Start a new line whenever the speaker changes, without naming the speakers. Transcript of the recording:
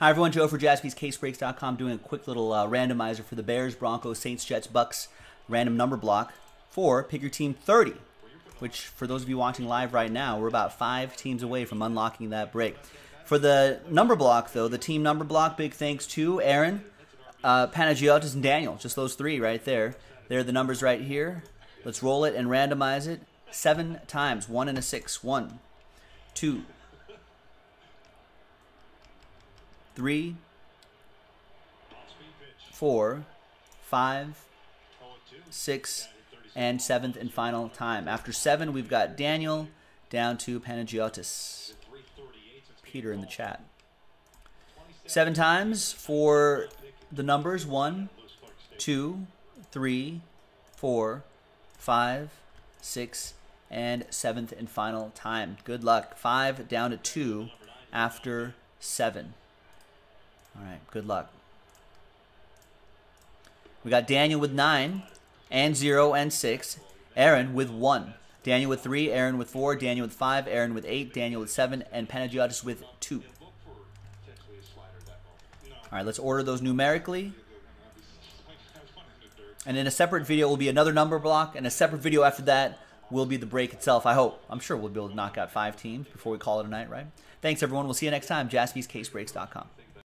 Hi, everyone. Joe for jaspyscasebreaks.com doing a quick little uh, randomizer for the Bears, Broncos, Saints, Jets, Bucks random number block for Pick Your Team 30, which, for those of you watching live right now, we're about five teams away from unlocking that break. For the number block, though, the team number block, big thanks to Aaron, uh, Panagiotis, and Daniel. Just those three right there. Are the numbers right here. Let's roll it and randomize it seven times. One and a six. One, two, three, four, five, six, and seventh and final time. After seven, we've got Daniel down to Panagiotis. Peter in the chat. Seven times for the numbers one, two, three, four, five, six, and seventh and final time. Good luck. Five down to two after seven. All right, good luck. We got Daniel with nine, and zero and six. Aaron with one. Daniel with three, Aaron with four, Daniel with five, Aaron with eight, Daniel with seven, and Panagiotis with two. All right, let's order those numerically. And in a separate video will be another number block, and a separate video after that will be the break itself. I hope. I'm sure we'll be able to knock out five teams before we call it a night, right? Thanks, everyone. We'll see you next time. JaspysCaseBreaks.com.